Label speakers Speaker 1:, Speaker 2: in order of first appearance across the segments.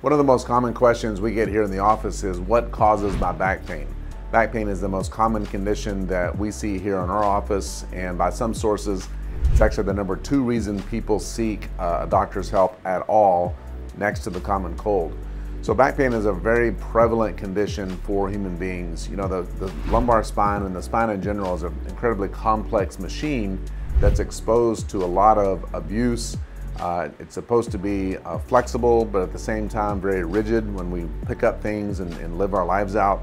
Speaker 1: One of the most common questions we get here in the office is what causes my back pain? Back pain is the most common condition that we see here in our office, and by some sources, it's actually the number two reason people seek uh, a doctor's help at all, next to the common cold. So back pain is a very prevalent condition for human beings. You know, the, the lumbar spine and the spine in general is an incredibly complex machine that's exposed to a lot of abuse. Uh, it's supposed to be uh, flexible, but at the same time very rigid when we pick up things and, and live our lives out.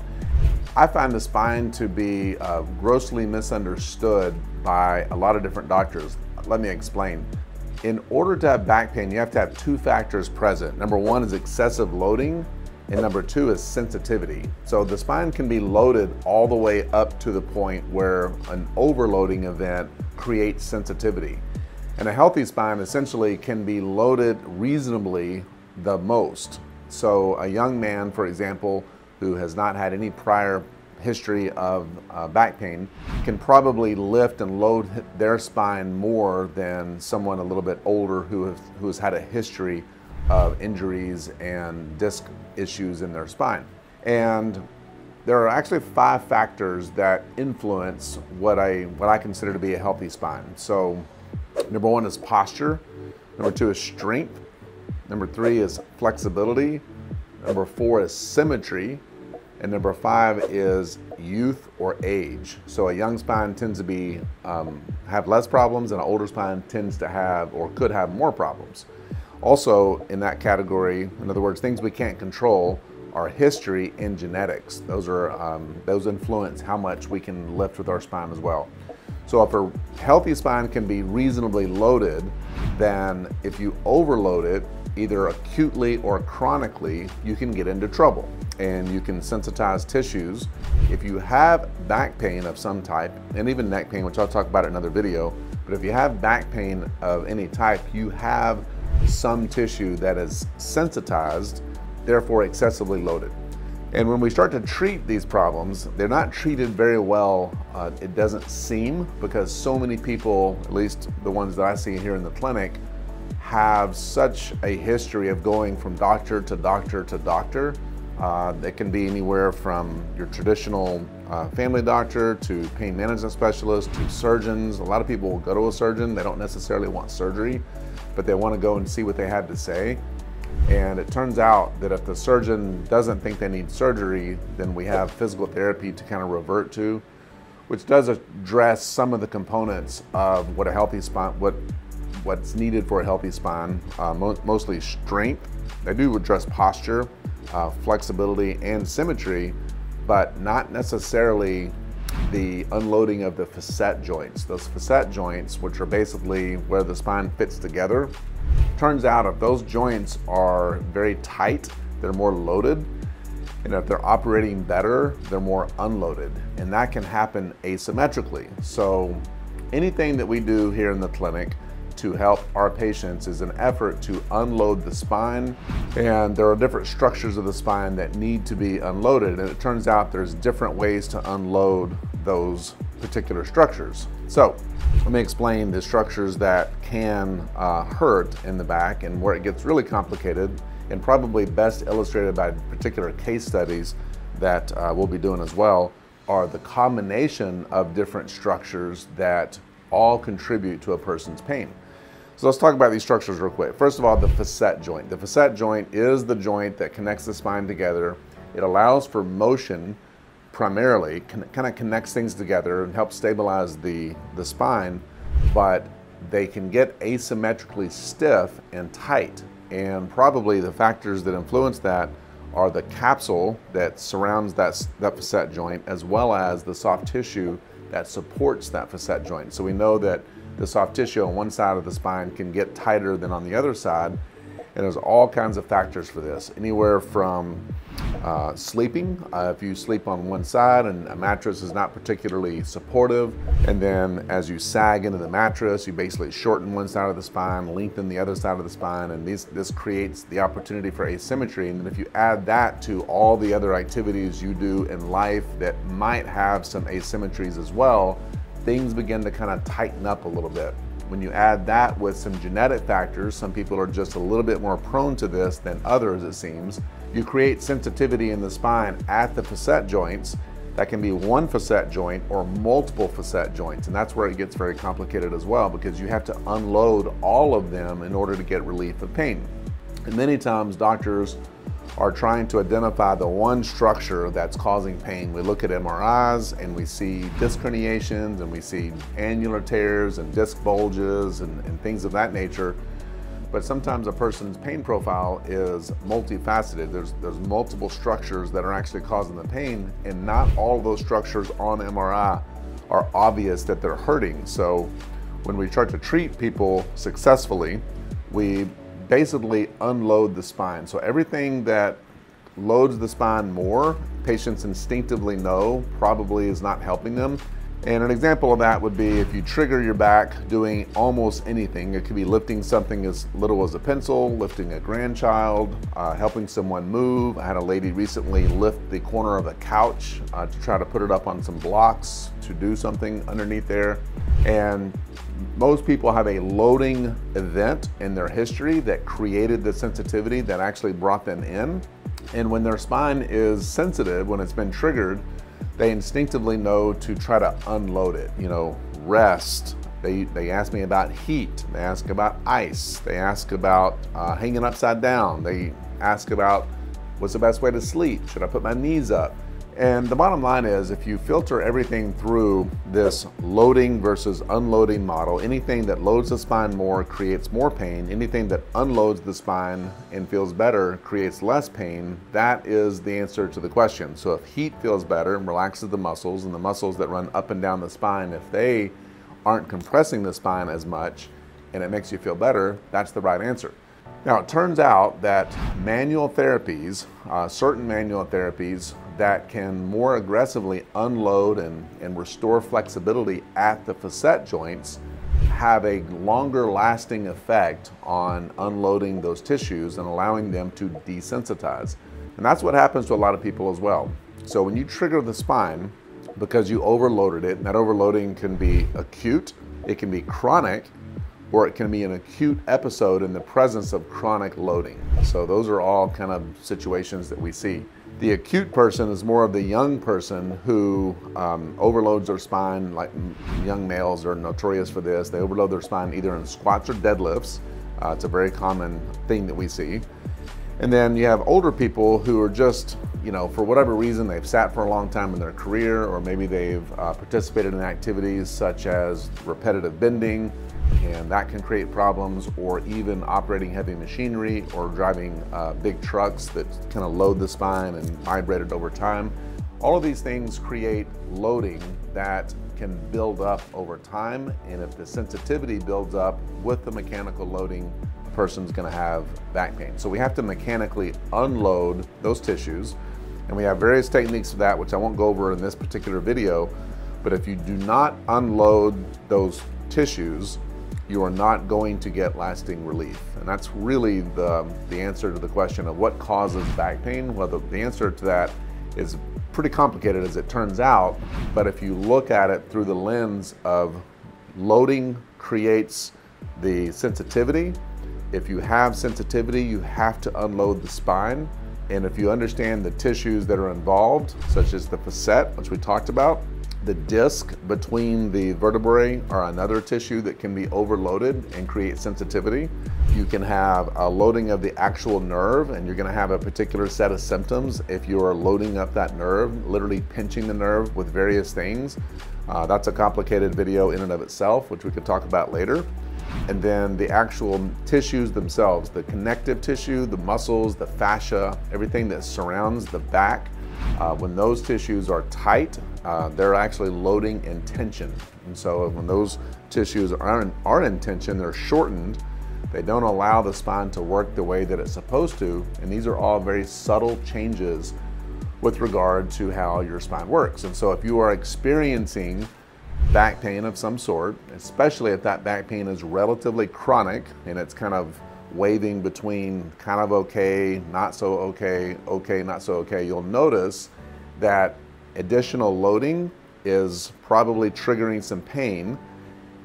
Speaker 1: I find the spine to be uh, grossly misunderstood by a lot of different doctors. Let me explain. In order to have back pain, you have to have two factors present. Number one is excessive loading, and number two is sensitivity. So the spine can be loaded all the way up to the point where an overloading event creates sensitivity. And a healthy spine essentially can be loaded reasonably the most. So a young man, for example, who has not had any prior history of uh, back pain can probably lift and load their spine more than someone a little bit older who has, who has had a history of injuries and disc issues in their spine. And there are actually five factors that influence what I, what I consider to be a healthy spine. So number one is posture. Number two is strength. Number three is flexibility. Number four is symmetry. And number five is youth or age. So a young spine tends to be um, have less problems, and an older spine tends to have or could have more problems. Also, in that category, in other words, things we can't control are history and genetics. Those are um, those influence how much we can lift with our spine as well. So if a healthy spine can be reasonably loaded, then if you overload it, either acutely or chronically, you can get into trouble and you can sensitize tissues. If you have back pain of some type, and even neck pain, which I'll talk about in another video, but if you have back pain of any type, you have some tissue that is sensitized, therefore excessively loaded. And when we start to treat these problems, they're not treated very well, uh, it doesn't seem, because so many people, at least the ones that I see here in the clinic, have such a history of going from doctor to doctor to doctor. Uh, it can be anywhere from your traditional uh, family doctor to pain management specialist to surgeons. A lot of people will go to a surgeon. They don't necessarily want surgery, but they want to go and see what they have to say. And it turns out that if the surgeon doesn't think they need surgery, then we have physical therapy to kind of revert to, which does address some of the components of what a healthy spine, what what's needed for a healthy spine, uh, mo mostly strength. They do address posture, uh, flexibility, and symmetry, but not necessarily the unloading of the facet joints. Those facet joints, which are basically where the spine fits together, turns out if those joints are very tight, they're more loaded, and if they're operating better, they're more unloaded. And that can happen asymmetrically. So anything that we do here in the clinic to help our patients is an effort to unload the spine. And there are different structures of the spine that need to be unloaded. And it turns out there's different ways to unload those particular structures. So let me explain the structures that can uh, hurt in the back and where it gets really complicated and probably best illustrated by particular case studies that uh, we'll be doing as well are the combination of different structures that all contribute to a person's pain. So let's talk about these structures real quick. First of all, the facet joint. The facet joint is the joint that connects the spine together. It allows for motion primarily, kind of connects things together and helps stabilize the, the spine, but they can get asymmetrically stiff and tight. And probably the factors that influence that are the capsule that surrounds that, that facet joint as well as the soft tissue that supports that facet joint. So we know that the soft tissue on one side of the spine can get tighter than on the other side. And there's all kinds of factors for this, anywhere from uh, sleeping, uh, if you sleep on one side and a mattress is not particularly supportive, and then as you sag into the mattress, you basically shorten one side of the spine, lengthen the other side of the spine, and these, this creates the opportunity for asymmetry. And then if you add that to all the other activities you do in life that might have some asymmetries as well, things begin to kind of tighten up a little bit. When you add that with some genetic factors, some people are just a little bit more prone to this than others, it seems. You create sensitivity in the spine at the facet joints. That can be one facet joint or multiple facet joints. And that's where it gets very complicated as well because you have to unload all of them in order to get relief of pain. And many times doctors are trying to identify the one structure that's causing pain. We look at MRIs and we see disc herniations and we see annular tears and disc bulges and, and things of that nature. But sometimes a person's pain profile is multifaceted. There's, there's multiple structures that are actually causing the pain and not all of those structures on MRI are obvious that they're hurting. So when we try to treat people successfully, we basically unload the spine. So everything that loads the spine more, patients instinctively know probably is not helping them. And an example of that would be if you trigger your back doing almost anything. It could be lifting something as little as a pencil, lifting a grandchild, uh, helping someone move. I had a lady recently lift the corner of a couch uh, to try to put it up on some blocks to do something underneath there. And most people have a loading event in their history that created the sensitivity that actually brought them in. And when their spine is sensitive, when it's been triggered, they instinctively know to try to unload it. You know, rest. They, they ask me about heat. They ask about ice. They ask about uh, hanging upside down. They ask about what's the best way to sleep? Should I put my knees up? And the bottom line is if you filter everything through this loading versus unloading model, anything that loads the spine more creates more pain. Anything that unloads the spine and feels better creates less pain. That is the answer to the question. So if heat feels better and relaxes the muscles and the muscles that run up and down the spine, if they aren't compressing the spine as much and it makes you feel better, that's the right answer. Now, it turns out that manual therapies, uh, certain manual therapies that can more aggressively unload and, and restore flexibility at the facet joints have a longer lasting effect on unloading those tissues and allowing them to desensitize. And that's what happens to a lot of people as well. So when you trigger the spine, because you overloaded it, and that overloading can be acute, it can be chronic, or it can be an acute episode in the presence of chronic loading. So those are all kind of situations that we see. The acute person is more of the young person who um, overloads their spine, like young males are notorious for this. They overload their spine either in squats or deadlifts. Uh, it's a very common thing that we see. And then you have older people who are just, you know, for whatever reason, they've sat for a long time in their career, or maybe they've uh, participated in activities such as repetitive bending, and that can create problems, or even operating heavy machinery or driving uh, big trucks that kind of load the spine and vibrate it over time. All of these things create loading that can build up over time, and if the sensitivity builds up with the mechanical loading, person's gonna have back pain. So we have to mechanically unload those tissues and we have various techniques for that, which I won't go over in this particular video, but if you do not unload those tissues, you are not going to get lasting relief. And that's really the, the answer to the question of what causes back pain. Well, the, the answer to that is pretty complicated as it turns out, but if you look at it through the lens of loading creates the sensitivity if you have sensitivity, you have to unload the spine. And if you understand the tissues that are involved, such as the facet, which we talked about, the disc between the vertebrae are another tissue that can be overloaded and create sensitivity. You can have a loading of the actual nerve and you're gonna have a particular set of symptoms if you are loading up that nerve, literally pinching the nerve with various things. Uh, that's a complicated video in and of itself, which we could talk about later and then the actual tissues themselves, the connective tissue, the muscles, the fascia, everything that surrounds the back. Uh, when those tissues are tight, uh, they're actually loading in tension. And so when those tissues are in, are in tension, they're shortened, they don't allow the spine to work the way that it's supposed to. And these are all very subtle changes with regard to how your spine works. And so if you are experiencing back pain of some sort, especially if that back pain is relatively chronic and it's kind of waving between kind of okay, not so okay, okay, not so okay, you'll notice that additional loading is probably triggering some pain.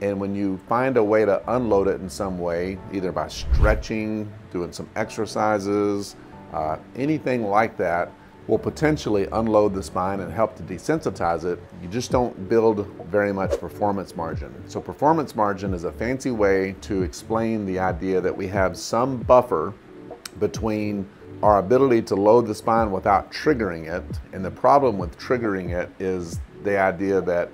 Speaker 1: And when you find a way to unload it in some way, either by stretching, doing some exercises, uh, anything like that, will potentially unload the spine and help to desensitize it. You just don't build very much performance margin. So performance margin is a fancy way to explain the idea that we have some buffer between our ability to load the spine without triggering it. And the problem with triggering it is the idea that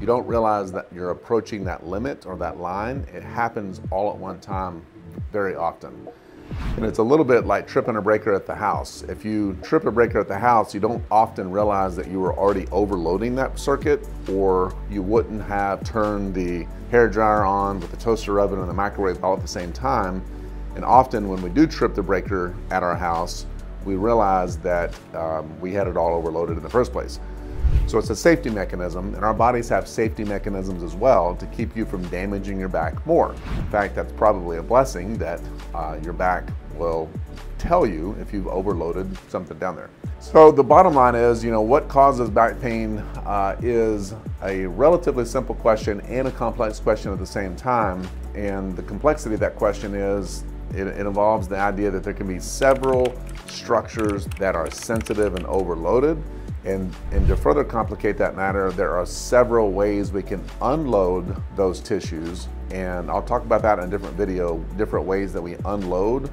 Speaker 1: you don't realize that you're approaching that limit or that line. It happens all at one time very often. And it's a little bit like tripping a breaker at the house. If you trip a breaker at the house, you don't often realize that you were already overloading that circuit or you wouldn't have turned the hair dryer on with the toaster oven and the microwave all at the same time. And often when we do trip the breaker at our house, we realize that um, we had it all overloaded in the first place. So it's a safety mechanism, and our bodies have safety mechanisms as well to keep you from damaging your back more. In fact, that's probably a blessing that uh, your back will tell you if you've overloaded something down there. So the bottom line is, you know, what causes back pain uh, is a relatively simple question and a complex question at the same time. And the complexity of that question is it, it involves the idea that there can be several structures that are sensitive and overloaded and, and to further complicate that matter, there are several ways we can unload those tissues. And I'll talk about that in a different video, different ways that we unload.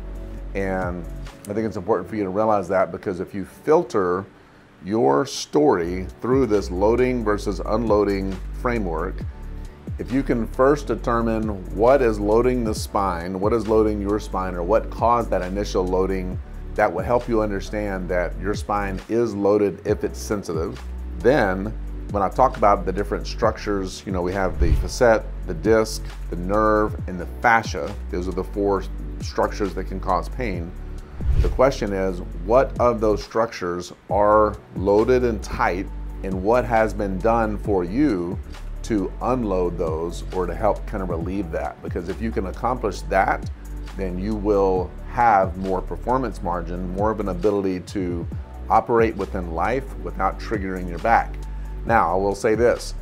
Speaker 1: And I think it's important for you to realize that because if you filter your story through this loading versus unloading framework, if you can first determine what is loading the spine, what is loading your spine, or what caused that initial loading that will help you understand that your spine is loaded if it's sensitive. Then, when I talk about the different structures, you know, we have the facet, the disc, the nerve, and the fascia. Those are the four structures that can cause pain. The question is, what of those structures are loaded and tight, and what has been done for you to unload those or to help kind of relieve that? Because if you can accomplish that, then you will have more performance margin, more of an ability to operate within life without triggering your back. Now, I will say this,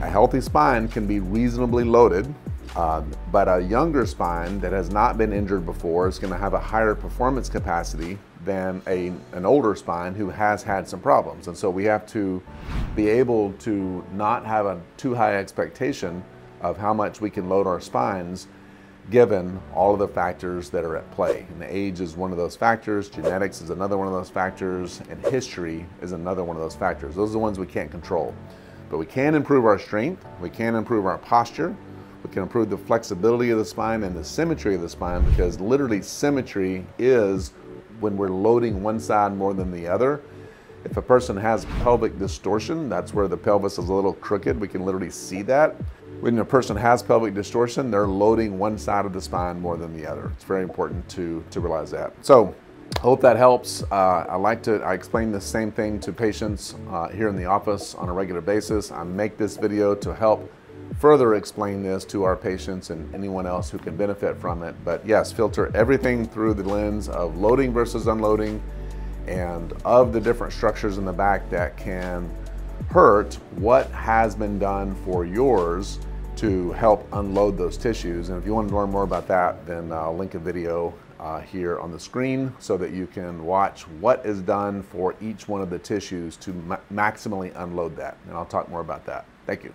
Speaker 1: a healthy spine can be reasonably loaded, uh, but a younger spine that has not been injured before is gonna have a higher performance capacity than a, an older spine who has had some problems. And so we have to be able to not have a too high expectation of how much we can load our spines given all of the factors that are at play. And age is one of those factors, genetics is another one of those factors, and history is another one of those factors. Those are the ones we can't control. But we can improve our strength, we can improve our posture, we can improve the flexibility of the spine and the symmetry of the spine because literally symmetry is when we're loading one side more than the other. If a person has pelvic distortion, that's where the pelvis is a little crooked. We can literally see that. When a person has pelvic distortion, they're loading one side of the spine more than the other. It's very important to, to realize that. So hope that helps. Uh, I like to, I explain the same thing to patients uh, here in the office on a regular basis. I make this video to help further explain this to our patients and anyone else who can benefit from it. But yes, filter everything through the lens of loading versus unloading and of the different structures in the back that can hurt what has been done for yours to help unload those tissues. And if you want to learn more about that, then I'll link a video uh, here on the screen so that you can watch what is done for each one of the tissues to ma maximally unload that. And I'll talk more about that. Thank you.